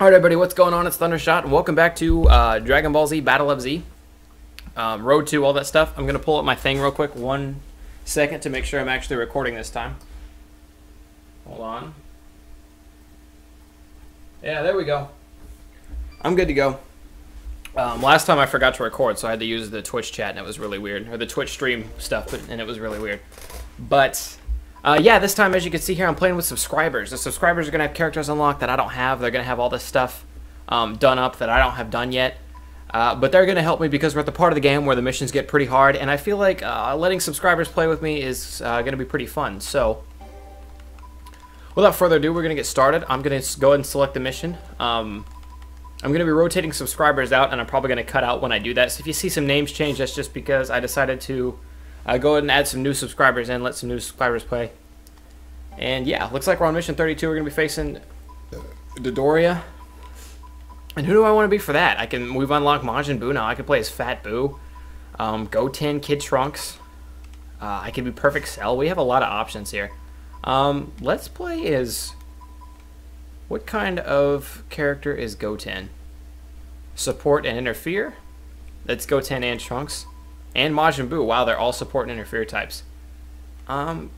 All right, everybody, what's going on? It's Thundershot, and welcome back to uh, Dragon Ball Z Battle of Z, um, Road 2, all that stuff. I'm going to pull up my thing real quick, one second, to make sure I'm actually recording this time. Hold on. Yeah, there we go. I'm good to go. Um, last time I forgot to record, so I had to use the Twitch chat, and it was really weird, or the Twitch stream stuff, but, and it was really weird. But uh, yeah, this time, as you can see here, I'm playing with subscribers. The subscribers are going to have characters unlocked that I don't have. They're going to have all this stuff um, done up that I don't have done yet. Uh, but they're going to help me because we're at the part of the game where the missions get pretty hard, and I feel like uh, letting subscribers play with me is uh, going to be pretty fun. So, without further ado, we're going to get started. I'm going to go ahead and select the mission. Um, I'm going to be rotating subscribers out, and I'm probably going to cut out when I do that. So if you see some names change, that's just because I decided to uh, go ahead and add some new subscribers in, let some new subscribers play. And yeah, looks like we're on mission 32. We're going to be facing Dodoria. And who do I want to be for that? I can we've unlocked Majin Buu now. I can play as Fat Buu, um, Goten, Kid Trunks. Uh, I can be Perfect Cell. We have a lot of options here. Um, let's play as what kind of character is Goten? Support and interfere. That's Goten and Trunks and Majin Buu. Wow, they're all support and interfere types. Um,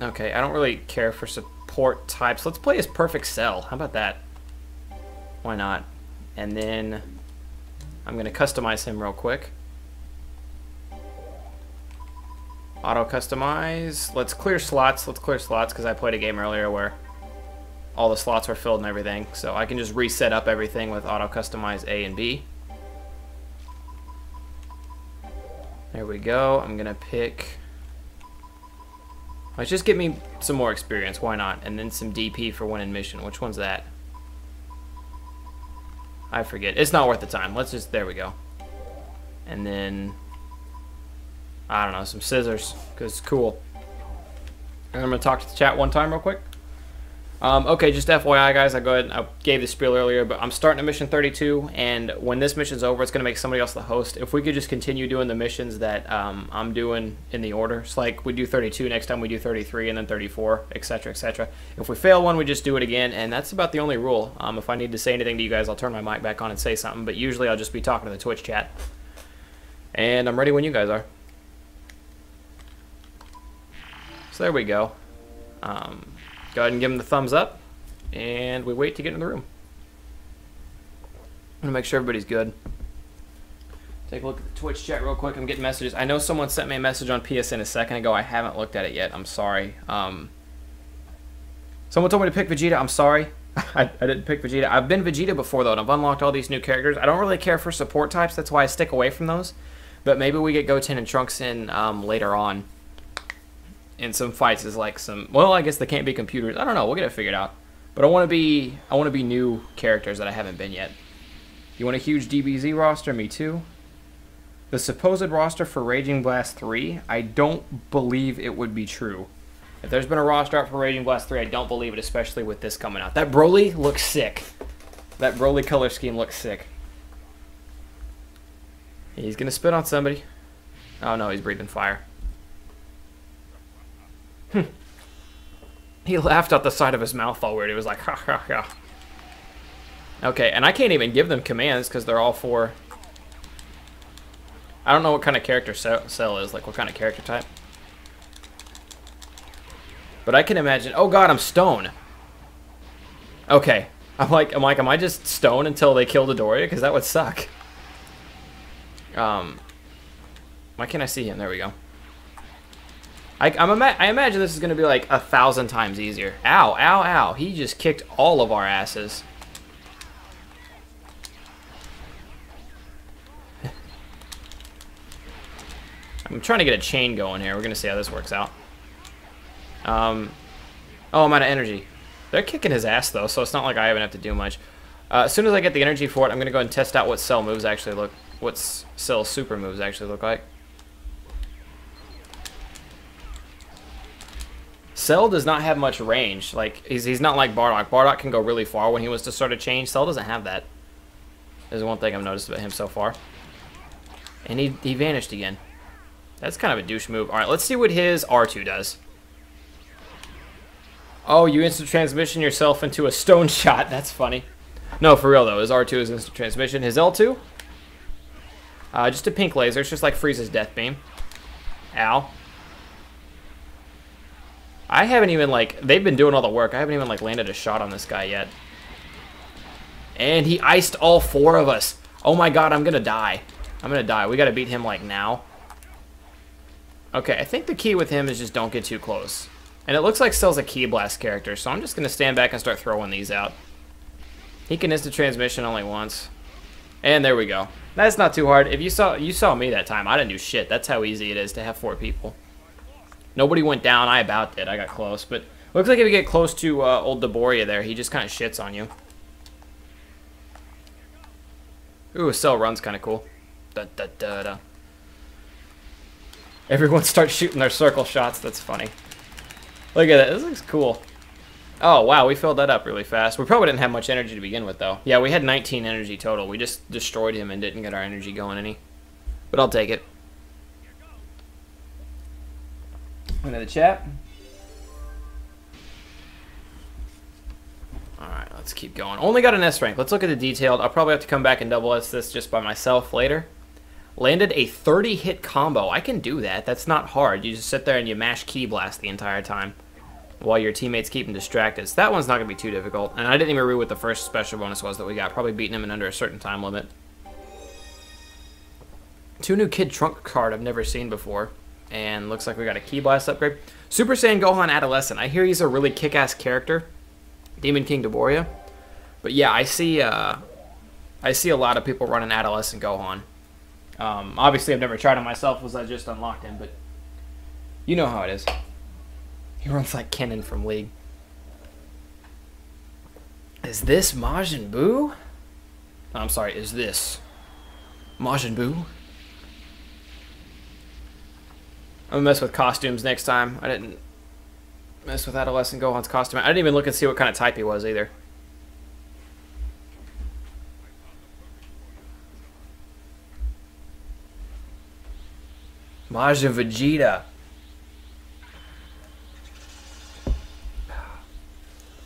okay, I don't really care for support types. Let's play as Perfect Cell. How about that? Why not? And then I'm going to customize him real quick. Auto customize. Let's clear slots. Let's clear slots because I played a game earlier where all the slots were filled and everything. So I can just reset up everything with auto customize A and B. There we go. I'm going to pick... Let's just give me some more experience. Why not? And then some DP for winning mission. Which one's that? I forget. It's not worth the time. Let's just... There we go. And then... I don't know. Some scissors. Because it's cool. And I'm going to talk to the chat one time real quick. Um, okay, just FYI, guys, I go ahead. And I gave the spiel earlier, but I'm starting a mission 32, and when this mission's over, it's gonna make somebody else the host. If we could just continue doing the missions that um, I'm doing in the order, it's like we do 32, next time we do 33, and then 34, etc., etc. If we fail one, we just do it again, and that's about the only rule. Um, if I need to say anything to you guys, I'll turn my mic back on and say something, but usually I'll just be talking to the Twitch chat. And I'm ready when you guys are. So there we go. Um, Go ahead and give him the thumbs up, and we wait to get in the room. I'm gonna make sure everybody's good. Take a look at the Twitch chat real quick. I'm getting messages. I know someone sent me a message on PSN a second ago. I haven't looked at it yet. I'm sorry. Um, someone told me to pick Vegeta. I'm sorry. I, I didn't pick Vegeta. I've been Vegeta before, though, and I've unlocked all these new characters. I don't really care for support types. That's why I stick away from those. But maybe we get Goten and Trunks in um, later on in some fights is like some well i guess they can't be computers. I don't know. We'll get it figured out. But i want to be i want to be new characters that i haven't been yet. You want a huge dbz roster? Me too. The supposed roster for raging blast 3 i don't believe it would be true. If there's been a roster out for raging blast 3 i don't believe it especially with this coming out. That broly looks sick. That broly color scheme looks sick. He's gonna spit on somebody. Oh no he's breathing fire he laughed out the side of his mouth all weird. He was like, ha ha ha. Okay, and I can't even give them commands because they're all for... I don't know what kind of character Cell is, like what kind of character type. But I can imagine... Oh god, I'm stone. Okay. I'm like, I'm like, am I just stone until they kill Dodoria? Because that would suck. Um, why can't I see him? There we go. I, I'm ima I imagine this is going to be like a thousand times easier. Ow, ow, ow. He just kicked all of our asses. I'm trying to get a chain going here. We're going to see how this works out. Um, oh, I'm out of energy. They're kicking his ass, though, so it's not like I even have to do much. Uh, as soon as I get the energy for it, I'm going to go and test out what cell moves actually look... What cell super moves actually look like. Cell does not have much range. Like he's he's not like Bardock. Bardock can go really far when he wants to start a change. Cell doesn't have that. There's one thing I've noticed about him so far. And he he vanished again. That's kind of a douche move. All right, let's see what his R2 does. Oh, you instant transmission yourself into a stone shot. That's funny. No, for real though. His R2 is instant transmission. His L2, uh, just a pink laser. It's just like Frieza's death beam. Ow. I haven't even like they've been doing all the work. I haven't even like landed a shot on this guy yet. And he iced all four of us. Oh my god, I'm gonna die. I'm gonna die. We gotta beat him like now. Okay, I think the key with him is just don't get too close. And it looks like Cell's a Ki Blast character, so I'm just gonna stand back and start throwing these out. He can instant transmission only once. And there we go. That's not too hard. If you saw you saw me that time, I didn't do shit. That's how easy it is to have four people. Nobody went down. I about did. I got close, but looks like if you get close to uh, old Dabura there, he just kind of shits on you. Ooh, Cell run's kind of cool. Da, da, da, da. Everyone starts shooting their circle shots. That's funny. Look at that. This looks cool. Oh, wow, we filled that up really fast. We probably didn't have much energy to begin with, though. Yeah, we had 19 energy total. We just destroyed him and didn't get our energy going any. But I'll take it. Into the chat. Alright, let's keep going. Only got an S rank. Let's look at the detailed. I'll probably have to come back and double S this just by myself later. Landed a 30 hit combo. I can do that. That's not hard. You just sit there and you mash ki Blast the entire time while your teammates keep him distracted. So that one's not going to be too difficult. And I didn't even read what the first special bonus was that we got. Probably beating him in under a certain time limit. Two new Kid Trunk card I've never seen before. And looks like we got a Ki Blast upgrade. Super Saiyan Gohan Adolescent. I hear he's a really kick-ass character. Demon King Dabura. But yeah, I see uh, I see a lot of people running Adolescent Gohan. Um, obviously, I've never tried it myself, was I just unlocked him, but you know how it is. He runs like Kennen from League. Is this Majin Buu? I'm sorry, is this Majin Buu? I'm gonna mess with costumes next time. I didn't mess with Adolescent Gohan's costume. I didn't even look and see what kind of type he was either. Majin Vegeta.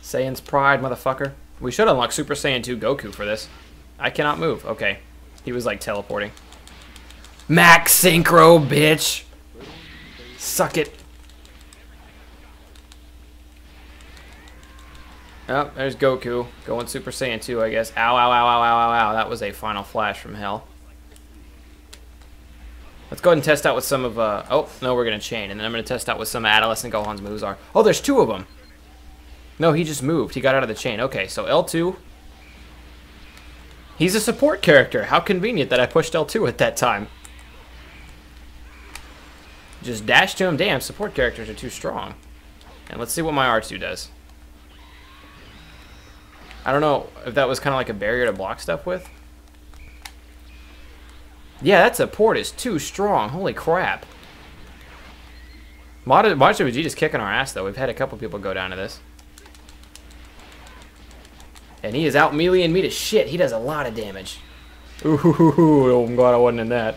Saiyan's Pride, motherfucker. We should unlock Super Saiyan 2 Goku for this. I cannot move. Okay. He was like teleporting. Max Synchro, bitch! Suck it. Oh, there's Goku. Going Super Saiyan 2, I guess. Ow, ow, ow, ow, ow, ow, ow. That was a final flash from hell. Let's go ahead and test out with some of, uh... Oh, no, we're going to chain. And then I'm going to test out what some Adolescent Gohan's moves are. Oh, there's two of them. No, he just moved. He got out of the chain. Okay, so L2. He's a support character. How convenient that I pushed L2 at that time. Just dash to him. Damn, support characters are too strong. And let's see what my R2 does. I don't know if that was kind of like a barrier to block stuff with. Yeah, that support is too strong. Holy crap. Majin Vegeta's kicking our ass, though. We've had a couple people go down to this. And he is out meleeing me to shit. He does a lot of damage. Ooh, I'm glad I wasn't in that.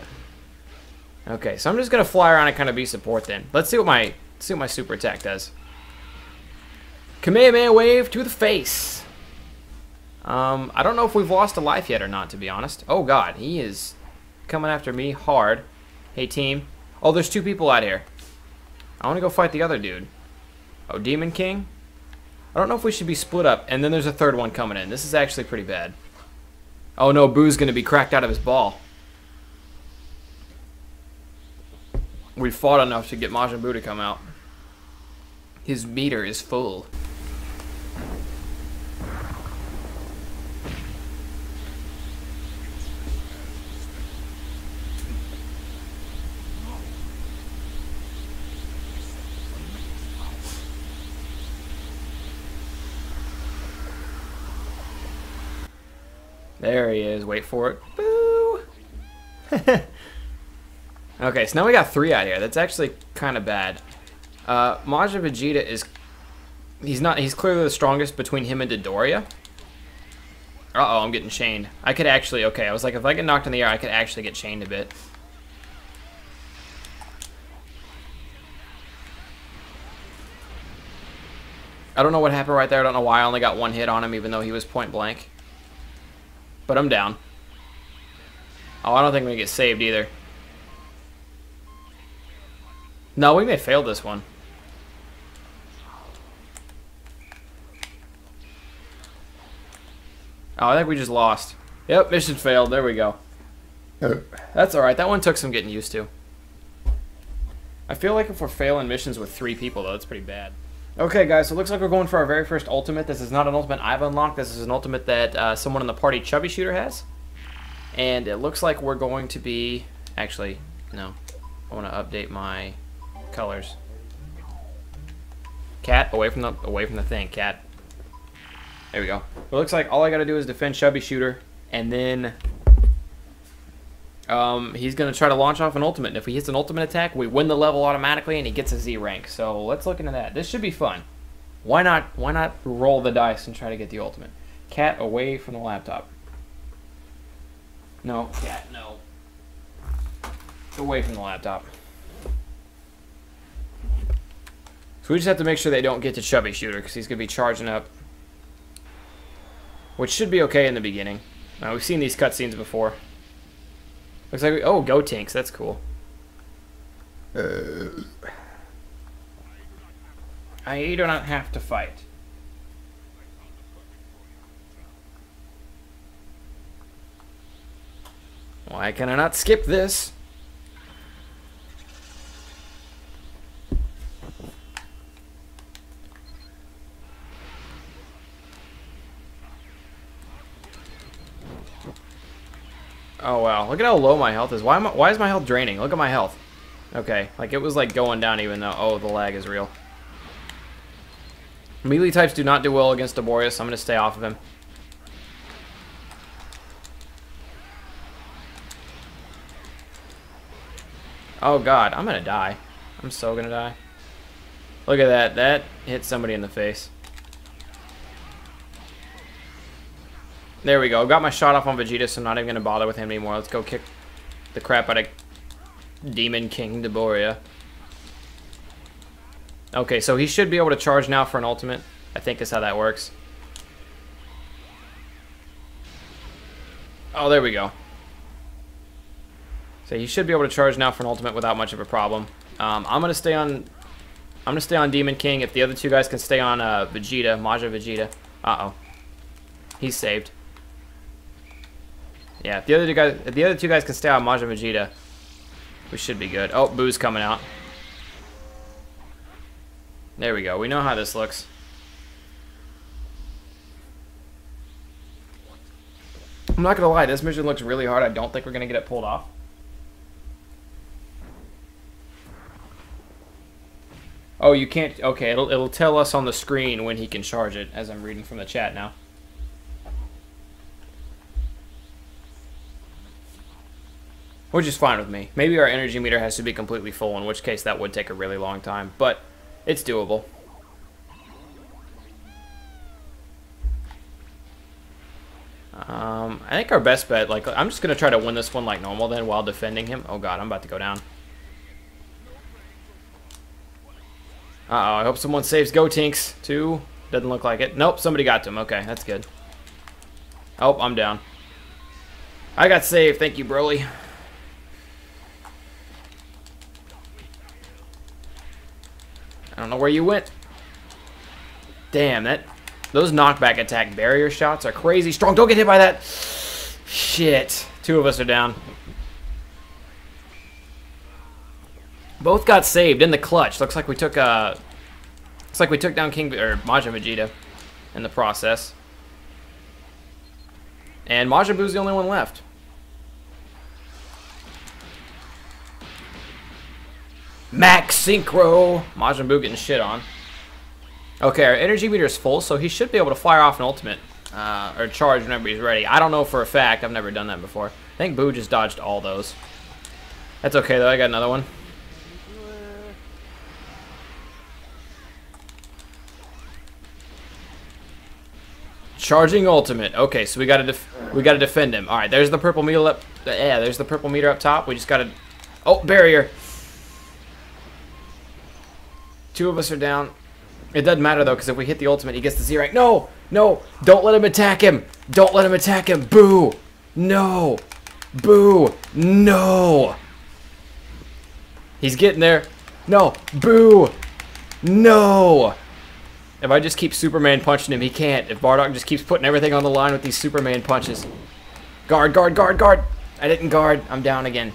Okay, so I'm just gonna fly around and kind of be support then. Let's see what my see what my super attack does. Kamehameha wave to the face. Um, I don't know if we've lost a life yet or not, to be honest. Oh god, he is coming after me hard. Hey team. Oh, there's two people out here. I want to go fight the other dude. Oh, Demon King? I don't know if we should be split up. And then there's a third one coming in. This is actually pretty bad. Oh no, Buu's to be cracked out of his ball. We fought enough to get Majin Buu to come out. His meter is full. There he is. Wait for it. Boo! okay, so now we got three out here. That's actually kind of bad. Uh, Majin Vegeta is... He's not... He's clearly the strongest between him and Dodoria. Uh-oh, I'm getting chained. I could actually... Okay, I was like, if I get knocked in the air, I could actually get chained a bit. I don't know what happened right there. I don't know why I only got one hit on him, even though he was point blank. But I'm down. Oh, I don't think we get saved either. No, we may fail this one. Oh, I think we just lost. Yep, mission failed. There we go. That's alright. That one took some getting used to. I feel like if we're failing missions with three people, though, that's pretty bad. Okay, guys, so it looks like we're going for our very first ultimate. This is not an ultimate I've unlocked. This is an ultimate that uh, someone in the party, Chubby Shooter, has. And it looks like we're going to be... Actually, no. I want to update my colors. Cat, away from the away from the thing, cat. There we go. It looks like all I got to do is defend Chubby Shooter, and then um, he's to try to launch off an ultimate. And if he hits an ultimate attack, we win the level automatically, and he gets a Z rank. So let's look into that. This should be fun. Why not? Why not roll the dice and try to get the ultimate? Cat away from the laptop. No, cat, no. Away from the laptop. So we just have to make sure they don't get to Chubby Shooter because he's going to be charging up. Which should be okay in the beginning. Uh, we've seen these cutscenes before. Looks like we, oh, Gotenks, that's cool. Uh, I do not have to fight. Why can I not skip this? Oh wow, look at how low my health is. Why am I, why is my health draining? Look at my health. Okay, like it was like going down even though oh the lag is real. Melee types do not do well against Daborius, so I'm gonna stay off of him. Oh god, I'm gonna die. I'm so gonna die. Look at that, that hit somebody in the face. There we go. Got my shot off on Vegeta, so I'm not even going to bother with him anymore. Let's go kick the crap out of Demon King Dabura. Okay, so he should be able to charge now for an ultimate. I think is how that works. Oh, there we go. So he should be able to charge now for an ultimate without much of a problem. Um, I'm gonna stay on. I'm gonna stay on Demon King. If the other two guys can stay on uh, Vegeta, Majin Vegeta. Uh oh. He's saved. Yeah, if the other two guys, if the other two guys can stay on Majin Vegeta, we should be good. Oh, Buu's coming out. There we go. We know how this looks. I'm not gonna lie, this mission looks really hard. I don't think we're gonna get it pulled off. Oh, you can't. Okay, it'll it'll tell us on the screen when he can charge it, as I'm reading from the chat now. Which is fine with me. Maybe our energy meter has to be completely full, in which case that would take a really long time, but it's doable. Um, I think our best bet, like, I'm just going to try to win this one like normal then while defending him. Oh god, I'm about to go down. Uh-oh, I hope someone saves Gotenks, too. Doesn't look like it. Nope, somebody got to him. Okay, that's good. Oh, I'm down. I got saved. Thank you, Broly. I don't know where you went. Damn, that those knockback attack barrier shots are crazy strong. Don't get hit by that. Shit. Two of us are down. Both got saved in the clutch. Looks like we took uh looks like we took down King or Majin Vegeta in the process. And Majin Buu's the only one left. Max Synchro! Majin Buu getting shit on. Okay, our energy meter is full, so he should be able to fire off an ultimate. Uh, or charge whenever he's ready. I don't know for a fact. I've never done that before. I think Buu just dodged all those. That's okay, though. I got another one. Charging ultimate. Okay, so we gotta we gotta defend him. All right, there's the purple meter up. Yeah, there's the purple meter up top. We just gotta. Oh, barrier. Two of us are down. It doesn't matter though, because if we hit the ultimate, he gets the Z rank. No, no, don't let him attack him. Don't let him attack him. Buu, no, Buu, no. He's getting there. No, Buu, no. If I just keep Superman punching him, he can't. If Bardock just keeps putting everything on the line with these Superman punches. Guard, guard, guard, guard. I didn't guard. I'm down again.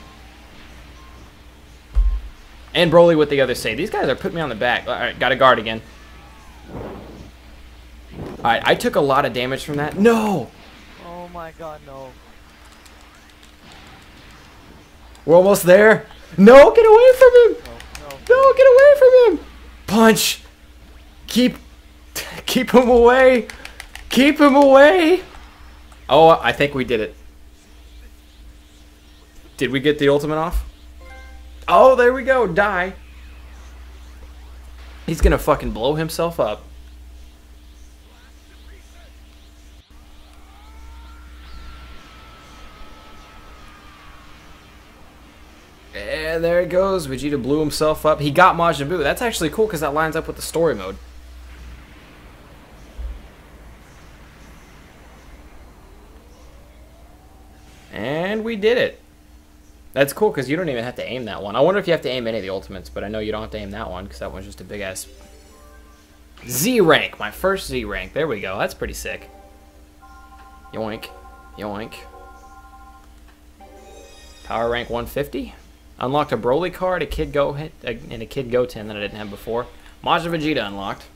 And Broly with the other save. These guys are putting me on the back. All right, got a guard again. All right, I took a lot of damage from that. No! Oh my god, no. We're almost there. No, get away from him! No, no. No, get away from him! Punch! Keep, keep him away! Keep him away! Oh, I think we did it. Did we get the ultimate off? Oh, there we go. Die. He's gonna fucking blow himself up. And there it goes. Vegeta blew himself up. He got Majin Buu. That's actually cool because that lines up with the story mode. And we did it. That's cool because you don't even have to aim that one. I wonder if you have to aim any of the ultimates, but I know you don't have to aim that one because that one's just a big ass Z rank. My first Z rank. There we go. That's pretty sick. Yoink. Yoink. Power rank 150. Unlocked a Broly card, a Kid Go and a Kid Goten that I didn't have before. Majin Vegeta unlocked.